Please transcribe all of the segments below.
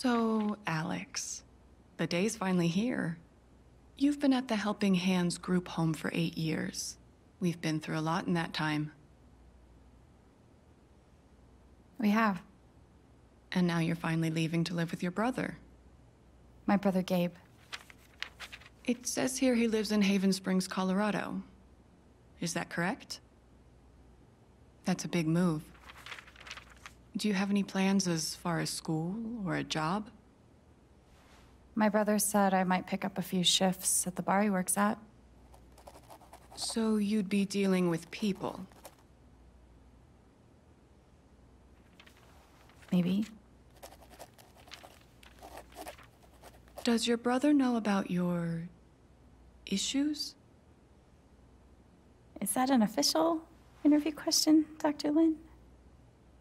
So, Alex, the day's finally here. You've been at the Helping Hands group home for eight years. We've been through a lot in that time. We have. And now you're finally leaving to live with your brother. My brother Gabe. It says here he lives in Haven Springs, Colorado. Is that correct? That's a big move. Do you have any plans as far as school or a job? My brother said I might pick up a few shifts at the bar he works at. So you'd be dealing with people? Maybe. Does your brother know about your... issues? Is that an official interview question, Dr. Lin?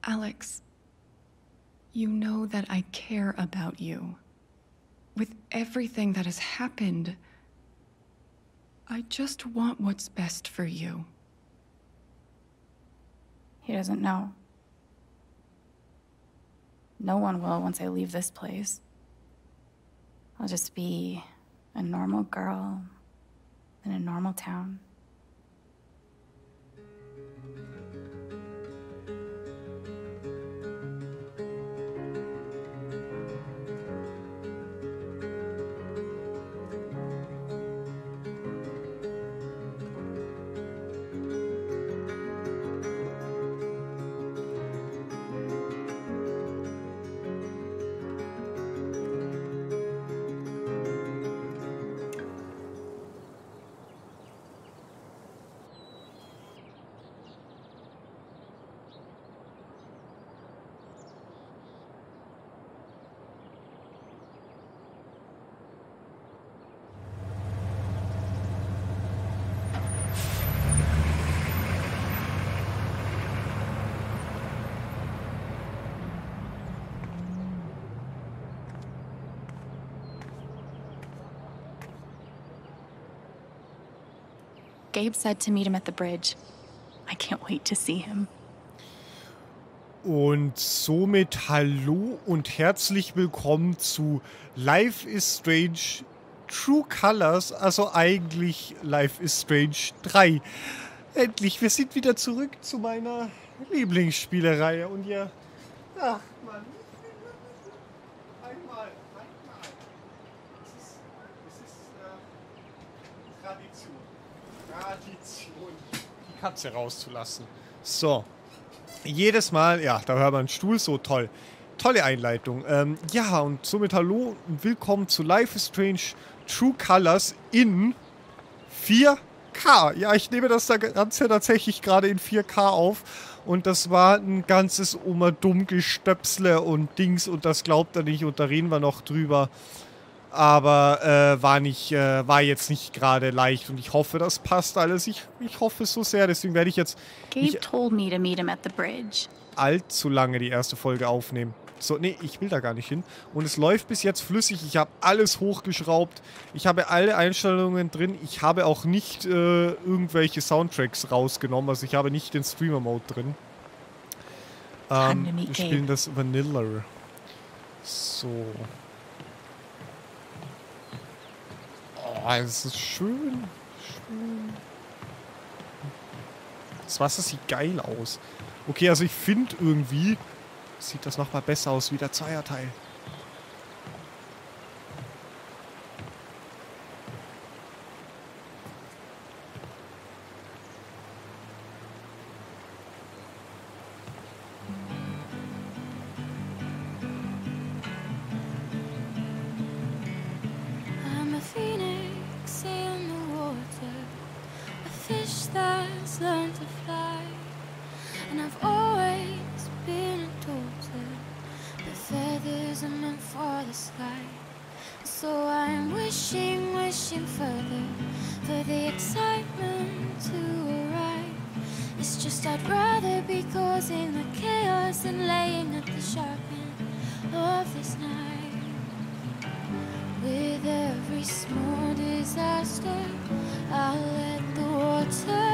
Alex, you know that I care about you. With everything that has happened, I just want what's best for you. He doesn't know. No one will once I leave this place. I'll just be a normal girl in a normal town. Gabe said to meet him at the bridge. I can't wait to see him. Und somit hallo und herzlich willkommen zu Life is Strange True Colors, also eigentlich Life is Strange 3. Endlich, wir sind wieder zurück zu meiner Lieblingsspielereihe und ja, ach Mann, einmal, einmal. Es ist, es ist äh, Tradition. Tradition, die Katze rauszulassen. So. Jedes Mal, ja, da hört man einen Stuhl, so toll. Tolle Einleitung. Ähm, ja, und somit hallo und willkommen zu Life is Strange True Colors in 4K. Ja, ich nehme das Ganze tatsächlich gerade in 4K auf. Und das war ein ganzes Oma dumm Gestöpsle und Dings und das glaubt er nicht und da reden wir noch drüber aber äh, war nicht, äh, war jetzt nicht gerade leicht und ich hoffe, das passt alles. Ich, ich hoffe so sehr, deswegen werde ich jetzt Gabe told me to meet him at the bridge. allzu lange die erste Folge aufnehmen. So, nee, ich will da gar nicht hin. Und es läuft bis jetzt flüssig. Ich habe alles hochgeschraubt. Ich habe alle Einstellungen drin. Ich habe auch nicht äh, irgendwelche Soundtracks rausgenommen. Also ich habe nicht den Streamer-Mode drin. Ähm, wir spielen das Vanilla. So. Oh, es ist schön. Schön. Das Wasser sieht geil aus. Okay, also ich finde irgendwie sieht das nochmal besser aus wie der Zweierteil. That's learned to fly. And I've always been a daughter, The feathers are meant for the sky. So I'm wishing, wishing further for the excitement to arrive. It's just I'd rather be causing the chaos than laying at the sharp end of this night. With every small disaster, I'll let the water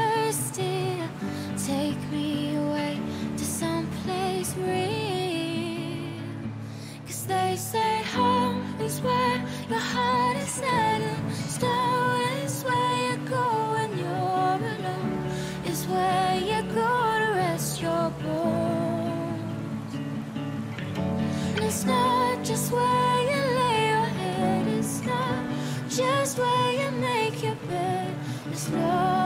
It's not just where you lay your head. It's not just where you make your bed. It's not.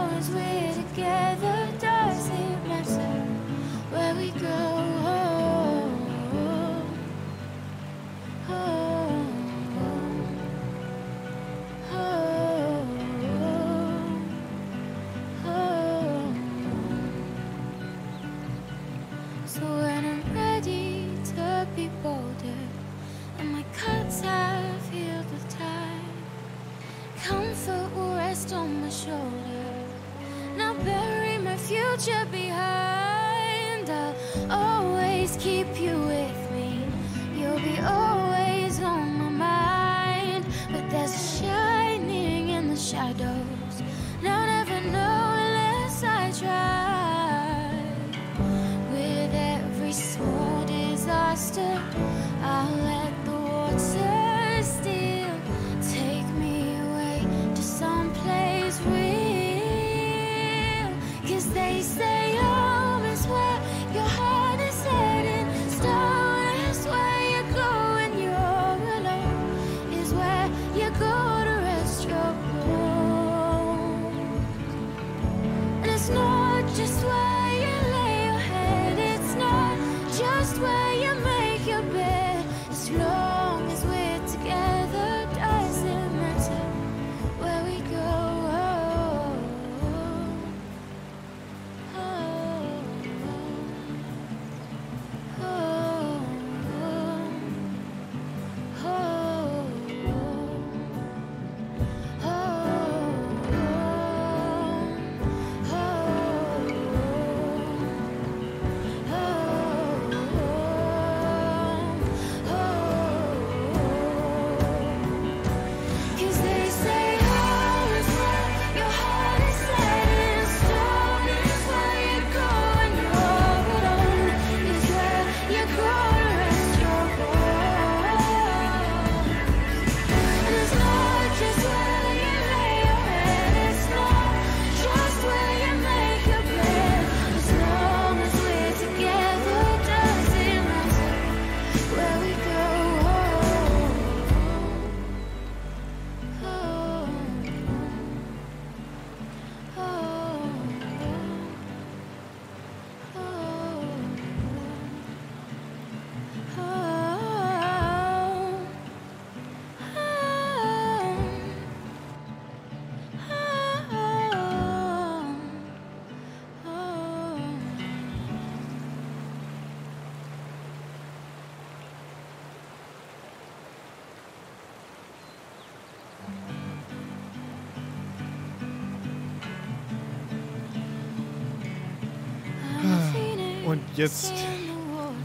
Jetzt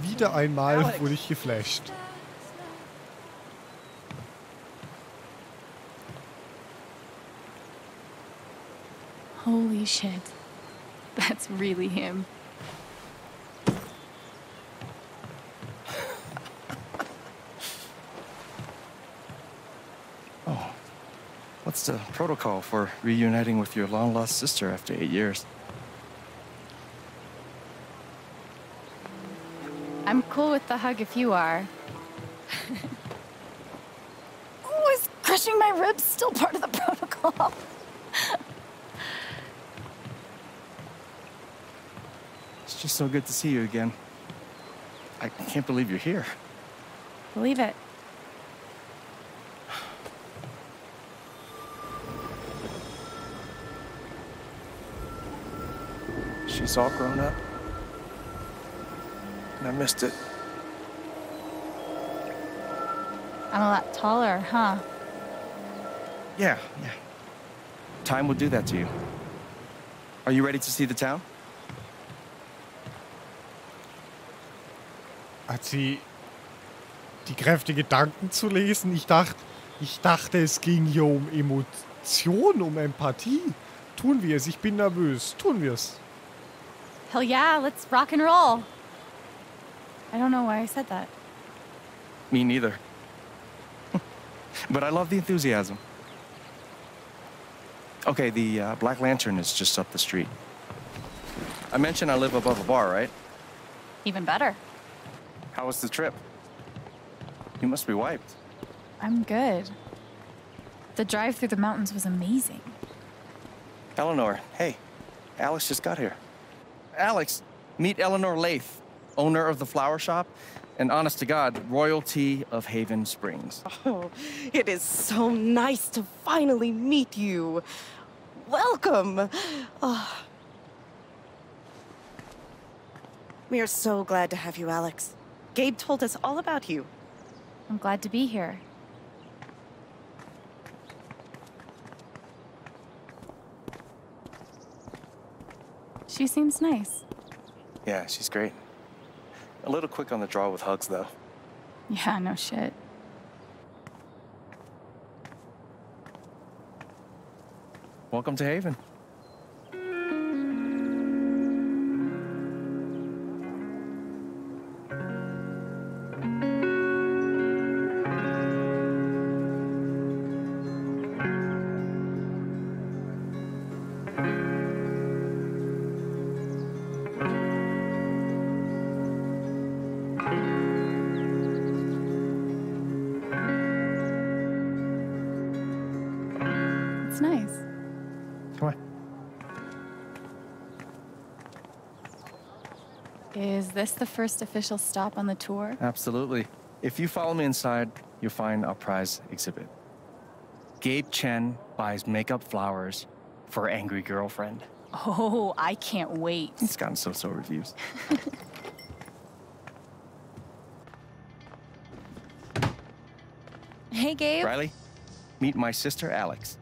wieder einmal wurde ich geflasht. Holy shit. That's really him. Oh. What's the protocol for reuniting with your long lost sister after eight years? I'm cool with the hug if you are. oh, is crushing my ribs still part of the protocol? It's just so good to see you again. I can't believe you're here. Believe it. She's all grown up. Missed it. I'm a lot taller, huh? Yeah, yeah. Time will do that to you. Are you ready to see the town? Hat sie die Kräfte, Gedanken zu lesen? Ich dachte, ich dachte, es ging hier um Emotion, um Empathie. Tun wir es. Ich bin nervös. Tun wir es. Hell yeah, let's rock and roll. I don't know why I said that. Me neither. but I love the enthusiasm. Okay, the uh, Black Lantern is just up the street. I mentioned I live above a bar, right? Even better. How was the trip? You must be wiped. I'm good. The drive through the mountains was amazing. Eleanor, hey, Alex just got here. Alex, meet Eleanor Lath, owner of the flower shop, and honest to God, royalty of Haven Springs. Oh, it is so nice to finally meet you. Welcome. Ah. We are so glad to have you, Alex. Gabe told us all about you. I'm glad to be here. She seems nice. Yeah, she's great. A little quick on the draw with hugs, though. Yeah, no shit. Welcome to Haven. Is this the first official stop on the tour? Absolutely. If you follow me inside, you'll find our prize exhibit. Gabe Chen buys makeup flowers for angry girlfriend. Oh, I can't wait. It's gotten so-so reviews. Hey, Gabe. Riley, meet my sister Alex.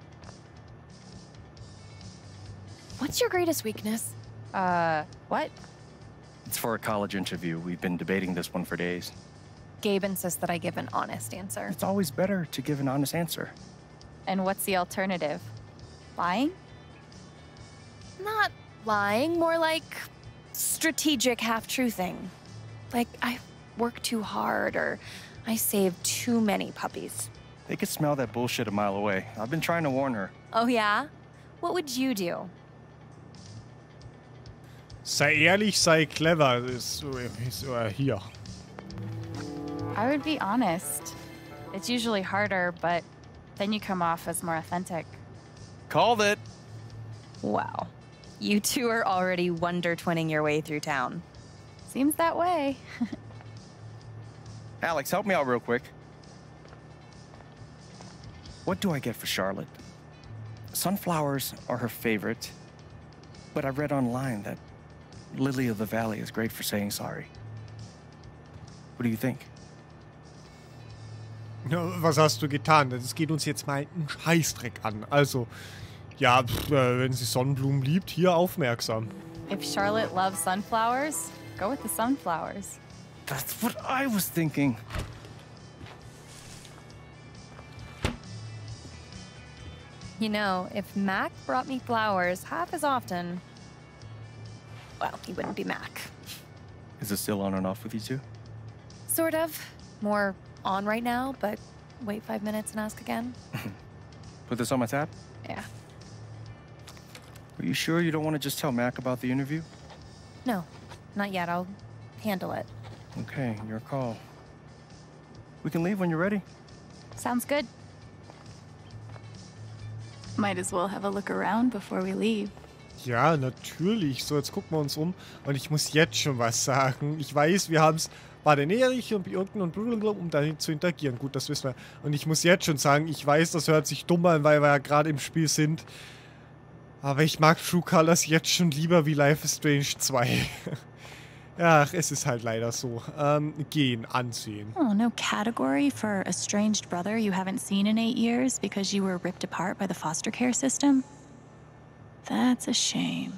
What's your greatest weakness? Uh, what? It's for a college interview. We've been debating this one for days. Gabe insists that I give an honest answer. It's always better to give an honest answer. And what's the alternative? Lying? Not lying, more like strategic half truthing. Like, I work too hard or I save too many puppies. They could smell that bullshit a mile away. I've been trying to warn her. Oh, yeah? What would you do? Sei ehrlich, sei clever. Ist ist so, äh, hier. I would be honest. It's usually harder, but then you come off as more authentic. Called it. Wow. You two are already wonder twinning your way through town. Seems that way. Alex, help me out real quick. What do I get for Charlotte? Sunflowers are her favorite, but I read online that Lily of the Valley is great for saying sorry. What do you think? Ja, was hast du getan? Das geht uns jetzt mal einen Scheißdreck an. Also, ja, pff, äh, wenn sie Sonnenblumen liebt, hier aufmerksam. If Charlotte loves sunflowers, go with the sunflowers. That's what I was thinking. You know, if Mac brought me flowers half as often, well, he wouldn't be Mac. Is it still on and off with you two? Sort of. More on right now, but wait five minutes and ask again. Put this on my tab? Yeah. Are you sure you don't want to just tell Mac about the interview? No, not yet. I'll handle it. Okay, your call. We can leave when you're ready. Sounds good. Might as well have a look around before we leave. Ja, natürlich. So, jetzt gucken wir uns um. Und ich muss jetzt schon was sagen. Ich weiß, wir haben es bei den Erich und Björken und blablabla, um da zu interagieren. Gut, das wissen wir. Und ich muss jetzt schon sagen, ich weiß, das hört sich dumm an, weil wir ja gerade im Spiel sind. Aber ich mag True Colors jetzt schon lieber wie Life is Strange 2. Ach, es ist halt leider so. Ähm, gehen, ansehen. Oh, no category for estranged brother you haven't seen in eight years because you were ripped apart by the foster care system? That's a shame.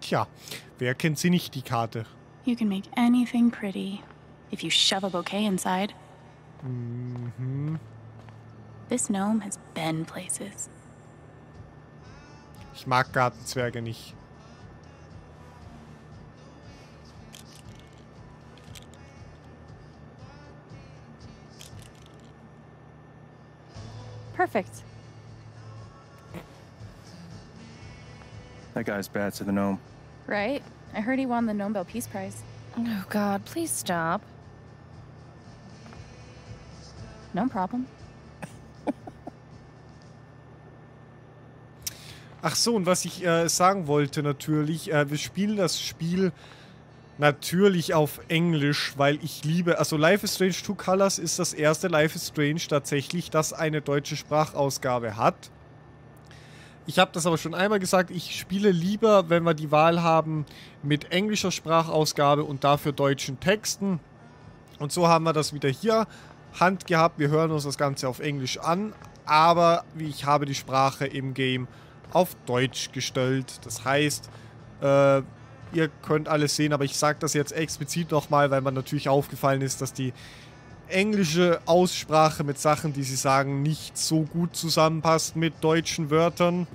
Tja, wer kennt sie nicht, die Karte? You can make anything pretty if you shove a bouquet inside. Mhm. This gnome has been places. Ich mag Gartenzwerge nicht. Perfect. That guy's bad to the gnome. Right? I heard he won the Nobel Peace Prize. Oh, God, please stop. No problem. Ach so, und was ich äh, sagen wollte natürlich, äh, wir spielen das Spiel natürlich auf Englisch, weil ich liebe, also Life is Strange 2 Colors ist das erste Life is Strange tatsächlich, das eine deutsche Sprachausgabe hat. Ich habe das aber schon einmal gesagt, ich spiele lieber, wenn wir die Wahl haben, mit englischer Sprachausgabe und dafür deutschen Texten. Und so haben wir das wieder hier Hand gehabt. Wir hören uns das Ganze auf Englisch an, aber ich habe die Sprache im Game auf Deutsch gestellt. Das heißt, Äh, ihr könnt alles sehen, aber ich sage das jetzt explizit nochmal, weil mir natürlich aufgefallen ist, dass die englische Aussprache mit Sachen, die sie sagen, nicht so gut zusammenpasst mit deutschen Wörtern.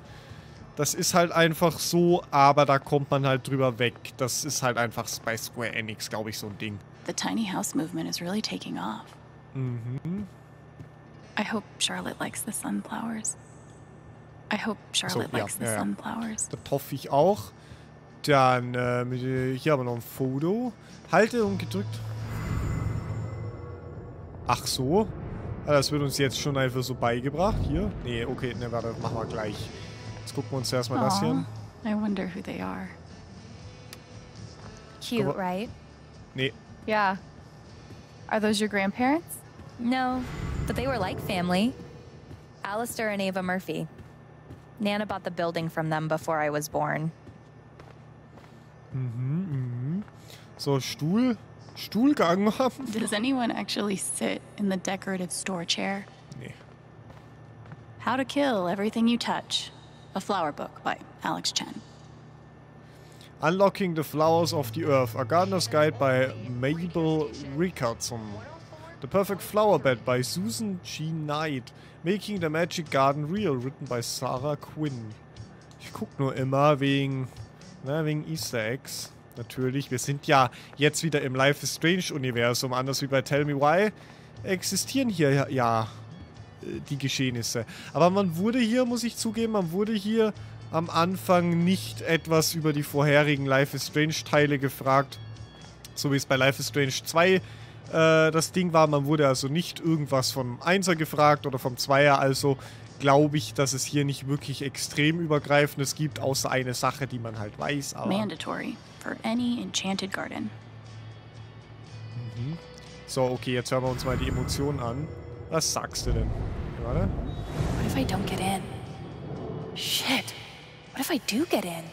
Das ist halt einfach so, aber da kommt man halt drüber weg. Das ist halt einfach bei Square Enix, glaube ich, so ein Ding. The tiny house movement is really taking off. Mhm. I hope Charlotte likes the sunflowers. I hope Charlotte ja, likes the ja, sunflowers. Das hoffe ich auch. Dann, äh, hier haben wir noch ein Foto. Halte und gedrückt. Ach so. Ja, das wird uns jetzt schon einfach so beigebracht. Hier. Nee, okay, ne, warte, machen wir gleich. Jetzt gucken wir uns erstmal das hier I wonder who they are. Cute, right? Nee, Yeah. Are those your grandparents? No, but they were like family. Alistair and Ava Murphy. Nana bought the building from them before I was born. so Stuhl. Stuhlgang haben. Does anyone actually sit in the decorative store chair? Nee. How to Kill Everything You Touch. A flower book by Alex Chen. Unlocking the Flowers of the Earth, A Gardener's Guide by Mabel Rickardson. The Perfect Flower Bed by Susan G. Knight. Making the Magic Garden Real, written by Sarah Quinn. Ich guck nur immer wegen, na, wegen Easter Eggs. Natürlich, wir sind ja jetzt wieder im Life is Strange Universum, anders wie bei Tell Me Why. Existieren hier ja, äh, die Geschehnisse. Aber man wurde hier, muss ich zugeben, man wurde hier am Anfang nicht etwas über die vorherigen Life is Strange Teile gefragt. So wie es bei Life is Strange 2 äh, das Ding war. Man wurde also nicht irgendwas vom 1er gefragt oder vom 2er. Also glaube ich, dass es hier nicht wirklich extrem übergreifendes gibt, außer eine Sache, die man halt weiß. Aber Mandatory for any enchanted garden. Mhm. so, okay, jetzt hören wir uns mal die Emotionen an. Was sagst du denn? Warte. What if I don't get in? Shit. What if I do get in?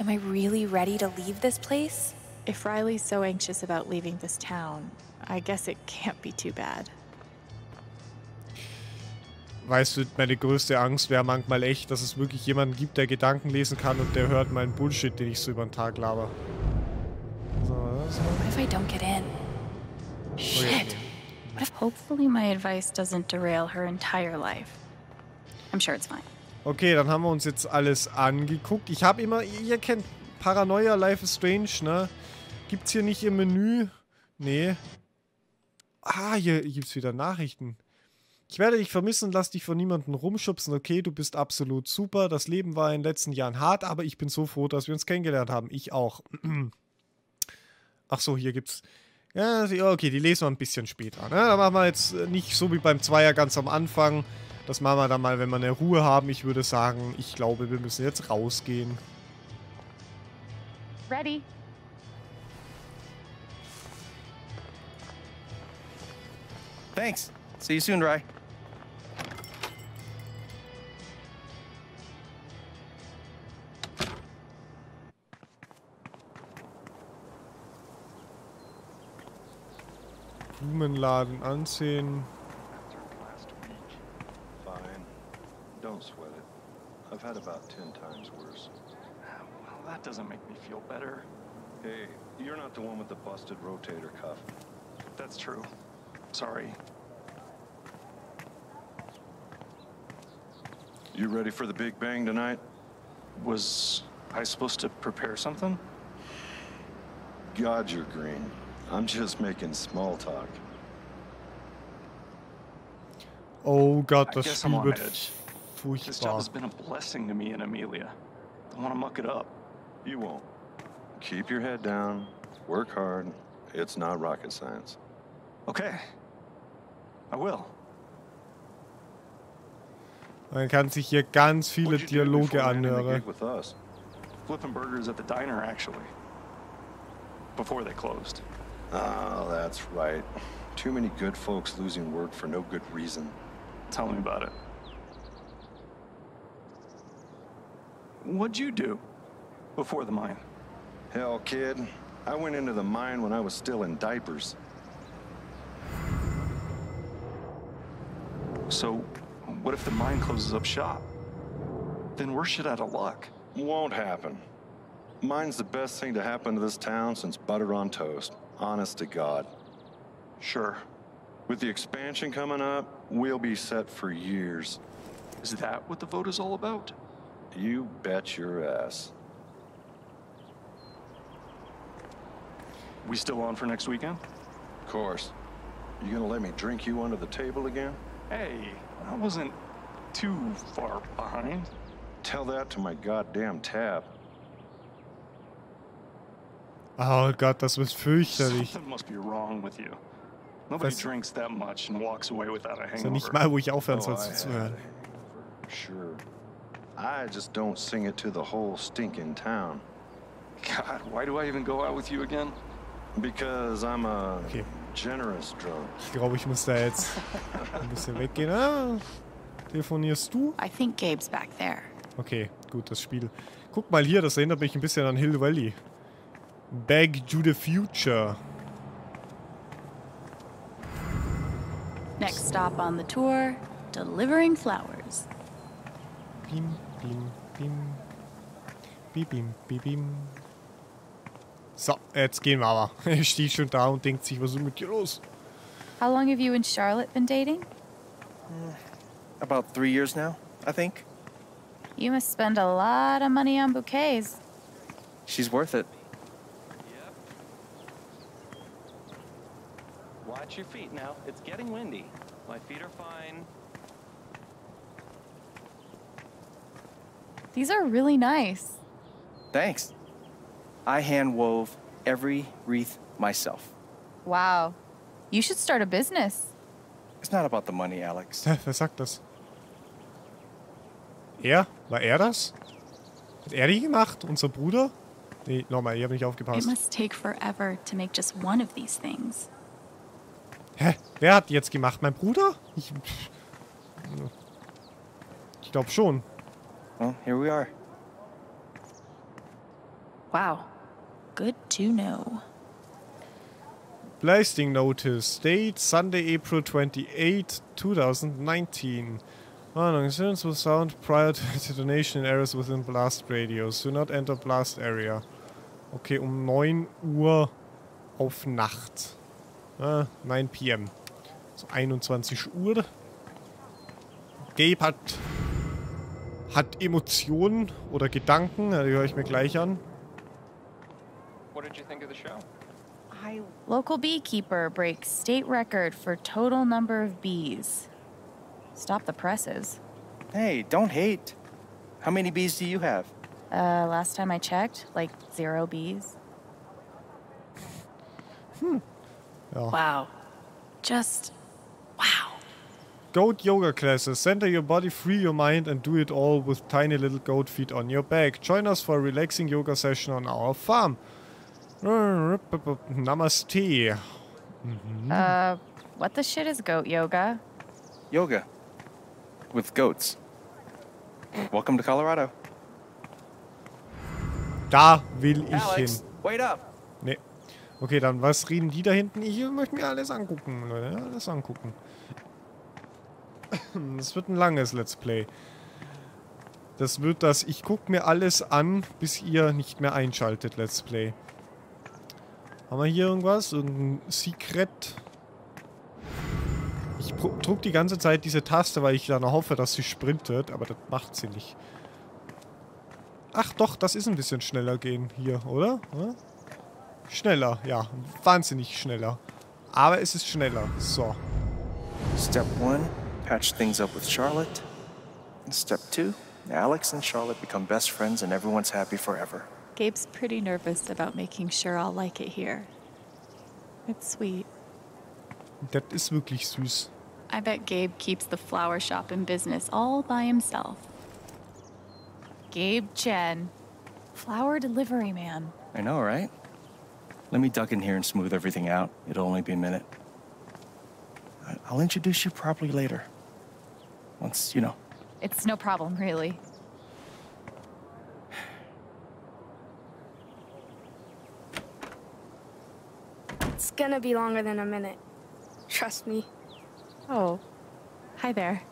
Am I really ready to leave this place? If Riley's so anxious about leaving this town, I guess it can't be too bad. Weißt du, meine größte Angst wäre manchmal echt, dass es wirklich jemanden gibt, der Gedanken lesen kann und der hört meinen Bullshit, den ich so über den Tag laber. So, was? What if I don't get in? Oh, Shit. What if hopefully my advice doesn't derail her entire life? I'm sure it's fine. Okay, dann haben wir uns jetzt alles angeguckt. Ich habe immer, ihr kennt Paranoia, Life is Strange, ne? Gibt's hier nicht im Menü? Nee. Ah, hier gibt's wieder Nachrichten. Ich werde dich vermissen, lass dich von niemandem rumschubsen. Okay, du bist absolut super. Das Leben war in den letzten Jahren hart, aber ich bin so froh, dass wir uns kennengelernt haben. Ich auch. Ach so, hier gibt's. Ja, okay, die lesen wir ein bisschen später. Ne? Da machen wir jetzt äh, nicht so wie beim Zweier ganz am Anfang. Das machen wir dann mal, wenn wir eine Ruhe haben. Ich würde sagen, ich glaube, wir müssen jetzt rausgehen. Ready? Thanks. See you soon, Rye. Blumenladen ansehen. last week. Fine. Don't sweat it. I've had about ten times worse. Ah, well, that doesn't make me feel better. Hey, you're not the one with the busted rotator cuff. That's true. Sorry. You ready for the Big Bang tonight? Was I supposed to prepare something? God, you're green. I'm just making small talk. Oh Gott, I das guess Spiel wird edge. This job has been a blessing to me and Amelia. Don't want to muck it up. You won't. Keep your head down. Work hard. It's not rocket science. Okay. I will. Man kann sich hier ganz viele What'd you do Dialoge before landing the anhören. with us? Flipping burgers at the diner, actually. Before they closed. Oh, that's right. Too many good folks losing work for no good reason. Tell me about it. What'd you do before the mine? Hell, kid, I went into the mine when I was still in diapers. So, what if the mine closes up shop? Then we're shit out of luck. Won't happen. Mine's the best thing to happen to this town since butter on toast. Honest to God. Sure. With the expansion coming up, we'll be set for years. Is that what the vote is all about? You bet your ass. We still on for next weekend? Of course. You gonna let me drink you under the table again? Hey, I wasn't too far behind. Tell that to my goddamn tab. Oh Gott, das wird fürchterlich. Something must be wrong with you. Nobody Was- drinks that much and walks away without a Ist ja hangover. nicht mal, wo ich aufhören Oh, soll zuzuhören. a hangover, Sure. I just don't sing it to the whole stinking town. God, why do I even go out with you again? Because I'm a Okay. generous drunk. Ich glaube, ich muss da jetzt ein bisschen weggehen. Ah, telefonierst du? I think Gabe's back there. Okay, gut, das Spiel. Guck mal hier, das erinnert mich ein bisschen an Hill Valley. Back to the Future. Next stop on the tour, delivering flowers. Bim, bim, bim. Bim, bim, bim, bim. So, jetzt gehen wir aber. Er steht schon da und denkt sich, was ist mit dir los? How long have you and Charlotte been dating? About three years now, I think. You must spend a lot of money on bouquets. She's worth it. Watch your feet now. It's getting windy. My feet are fine. These are really nice. Thanks. I hand wove every wreath myself. Wow. You should start a business. It's not about the money, Alex. Hä, wer sagt das? Er? War er das? Hat er die gemacht? Unser Bruder? Nee, nochmal, ich habe nicht It must take forever to make just one of these things. Hä? Wer hat die jetzt gemacht? Mein Bruder? Ich, ich glaube schon. Well, here we are. Wow. Good to know. Blasting notice. Date Sunday, April 28, 2019. Warning, incidents will sound prior to detonation in areas within blast radius. Do not enter blast area. Okay, um 9 Uhr auf Nacht. Ah, 9 p.m. So 21 Uhr. Gabe hat, hat Emotionen oder Gedanken. Die höre ich mir gleich an. What did you think of the show? I Local beekeeper breaks state record for total number of bees. Stop the presses. Hey, don't hate. How many bees do you have? Uh, last time I checked, like zero bees. Ja. Wow. Just wow. Goat yoga classes. Center your body, free your mind, and do it all with tiny little goat feet on your back. Join us for a relaxing yoga session on our farm. Namaste. Uh, what the shit is goat yoga? Yoga. With goats. Welcome to Colorado. Da will ich Alex, hin. wait up. Okay, dann was reden die da hinten? Ich möchte mir alles angucken, Leute. Alles angucken. Das wird ein langes Let's Play. Das wird das, ich gucke mir alles an, bis ihr nicht mehr einschaltet, Let's Play. Haben wir hier irgendwas? Irgendein Secret? Ich druck die ganze Zeit diese Taste, weil ich dann hoffe, dass sie sprintet, aber das macht sie nicht. Ach doch, das ist ein bisschen schneller gehen hier, oder? Ja? Schneller, ja. Wahnsinnig schneller. Aber es ist schneller. So. Step one, patch things up with Charlotte. And step two, Alex and Charlotte become best friends and everyone's happy forever. Gabe's pretty nervous about making sure I'll like it here. It's sweet. Das ist wirklich süß. I bet Gabe keeps the flower shop in business all by himself. Gabe Chen, flower delivery man. I know, right? Let me duck in here and smooth everything out. It'll only be a minute. I- I'll introduce you properly later. Once, you know. It's no problem, really. It's gonna be longer than a minute. Trust me. Oh, hi there.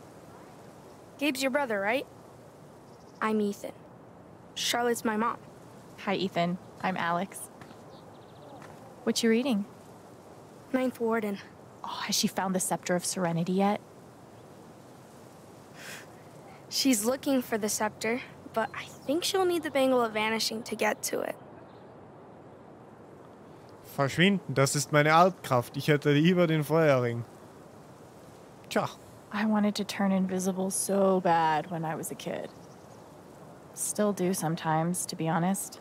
Gabe's your brother, right? I'm Ethan. Charlotte's my mom. Hi, Ethan. I'm Alex. What you reading? Ninth Warden. Oh, has she found the Scepter of Serenity yet? She's looking for the scepter, but I think she'll need the Bangle of Vanishing to get to it. Verschwinden, das ist meine Altkraft. Ich hätte lieber den Feuerring. Tja. I wanted to turn invisible so bad when I was a kid. Still do sometimes, to be honest.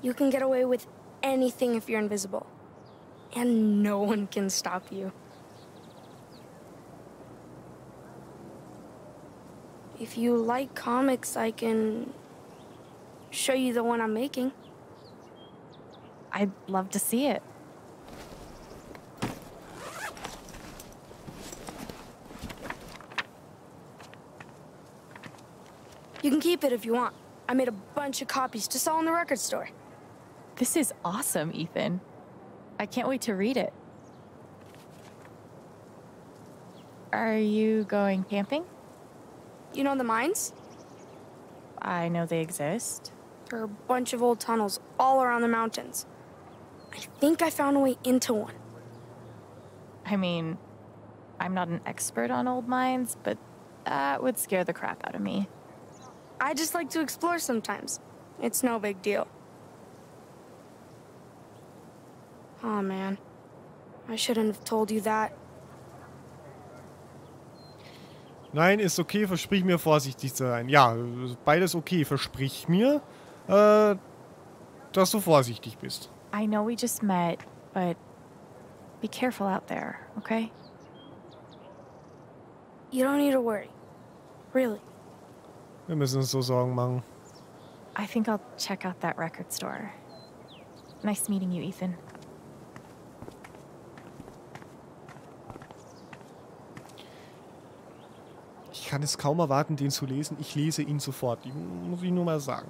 You can get away with anything if you're invisible. And no one can stop you. If you like comics, I can show you the one I'm making. I'd love to see it. You can keep it if you want. I made a bunch of copies to sell in the record store. This is awesome, Ethan. I can't wait to read it. Are you going camping? You know the mines? I know they exist. There are a bunch of old tunnels all around the mountains. I think I found a way into one. I mean, I'm not an expert on old mines, but that would scare the crap out of me. I just like to explore sometimes. It's no big deal. Oh man. I shouldn't have told you that. Nein, ist okay, versprich mir vorsichtig zu sein. Ja, beides okay. Versprich mir, äh, dass du vorsichtig bist. I know we just met, but be careful out there, okay? You don't need to worry. Really. Wir müssen uns so Sorgen machen. I think I'll check out that record store. Nice meeting you, Ethan. Kann es kaum erwarten, den zu lesen. Ich lese ihn sofort. Ich, muss ich nur mal sagen.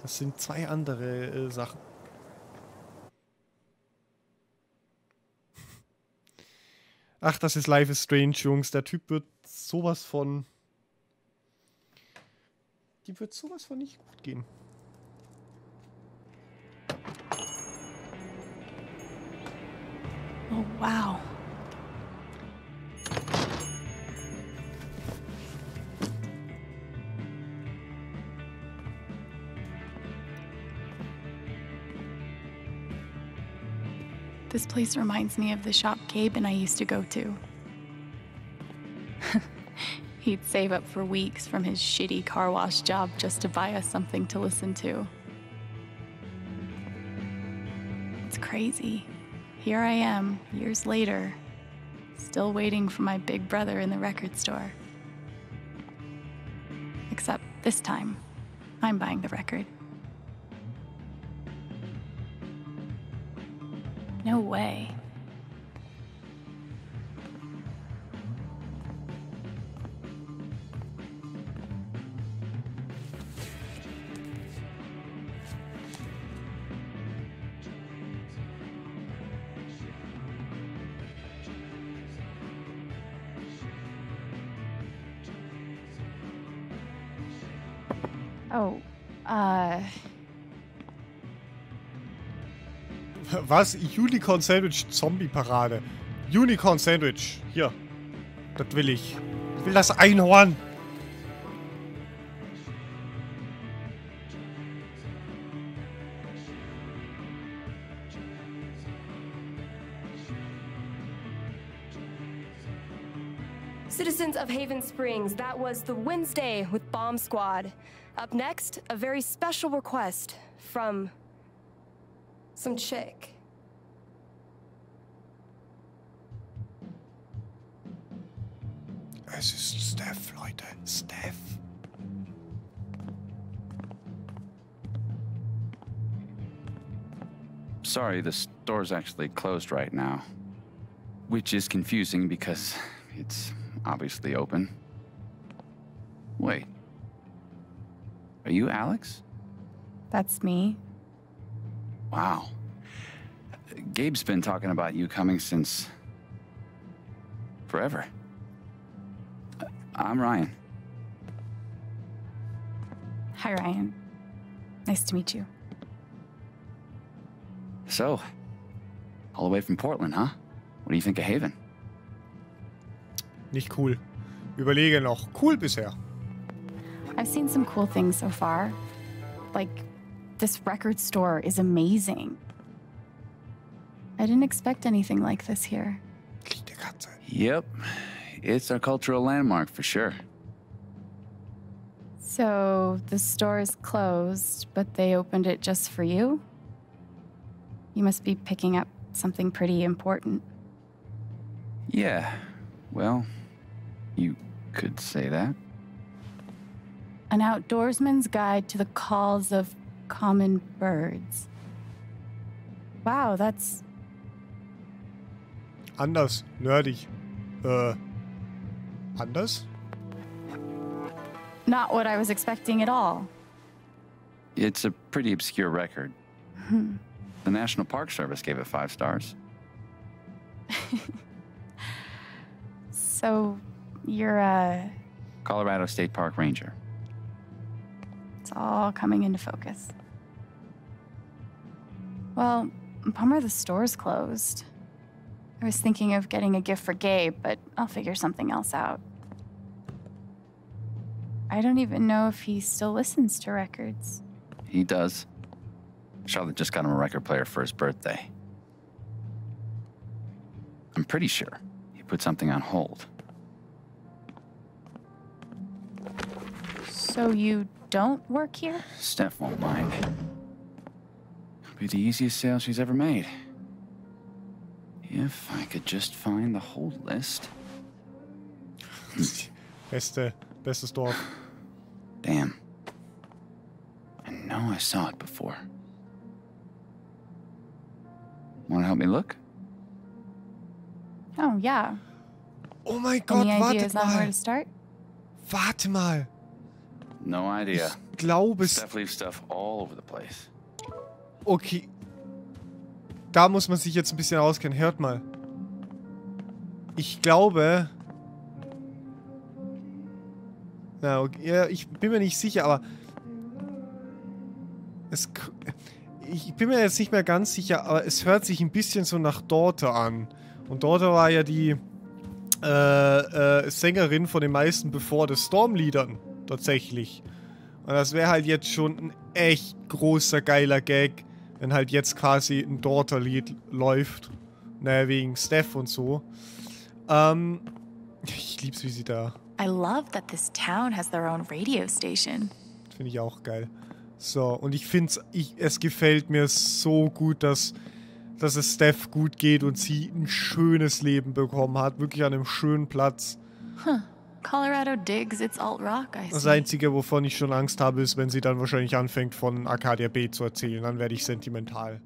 Das sind zwei andere äh, Sachen. Ach, das ist Life is Strange, Jungs. Der Typ wird sowas von... Die wird sowas von nicht gut gehen. Oh, wow. This place reminds me of the shop Gabe and I used to go to. He'd save up for weeks from his shitty car wash job just to buy us something to listen to. It's crazy. Here I am, years later, still waiting for my big brother in the record store. Except this time, I'm buying the record. No way. Was? Unicorn Sandwich Zombie Parade. Unicorn Sandwich. Hier. Das will ich. Ich will das Einhorn. Citizens of Haven Springs, that was the Wednesday with Bomb Squad. Up next, a very special request from some chick. Es ist Steph, Leute. Steph. Sorry, the store's actually closed right now. Which is confusing because it's obviously open. Wait. Are you Alex? That's me. Wow. Gabe's been talking about you coming since. forever. I'm Ryan. Hi, Ryan. Nice to meet you. So, all the way from Portland, huh? What do you think of Haven? Nicht cool. Überlege noch. Cool bisher. I've seen some cool things so far. Like, this record store is amazing. I didn't expect anything like this here. Yep. It's our cultural landmark for sure. So, the store is closed, but they opened it just for you? You must be picking up something pretty important. Yeah. Well, you could say that. An outdoorsman's guide to the calls of common birds. Wow, that's Anders. Nerdig. Äh. Øh, Anders? not what I was expecting at all. It's a pretty obscure record. Hmm. The National Park Service gave it five stars. So, you're, a. Colorado State Park Ranger. it's all coming into focus. Well, bummer the store's closed. I was thinking of getting a gift for Gabe, but I'll figure something else out. I don't even know if he still listens to records. He does. Charlotte just got him a record player for his birthday. I'm pretty sure he put something on hold. So you don't work here? Steph won't mind. It'll be the easiest sale she's ever made. If I could just find the hold list. Beste, bestes Dorf. Damn. I know I saw it before. Want to help me look? Oh, yeah. Oh mein Gott, Any wartet ideas on where mal. to start? Warte mal. No idea. Glaube es. Steph leaves stuff all over the place. Okay. Da muss man sich jetzt ein bisschen auskennen. Hört mal. Ich glaube. Na, okay, ja, ich bin mir nicht sicher, aber. Es, ich bin mir jetzt nicht mehr ganz sicher, aber es hört sich ein bisschen so nach Daughter an. Und Daughter war ja die äh, äh, Sängerin von den meisten Before the Storm-Liedern. Tatsächlich. Und das wäre halt jetzt schon ein echt großer, geiler Gag, wenn halt jetzt quasi ein Daughter-Lied läuft. Naja, wegen Steph und so. Ähm, ich lieb's, wie sie da. I love that this town has their own radio station. Finde ich auch geil. So, und ich finde ich, es gefällt mir so gut, dass, dass es Steph gut geht und sie ein schönes Leben bekommen hat. Wirklich an einem schönen Platz. Huh. Colorado digs its alt rock, I Das see. Einzige, wovon ich schon Angst habe, ist, wenn sie dann wahrscheinlich anfängt, von Arcadia Bay zu erzählen. Dann werde ich sentimental.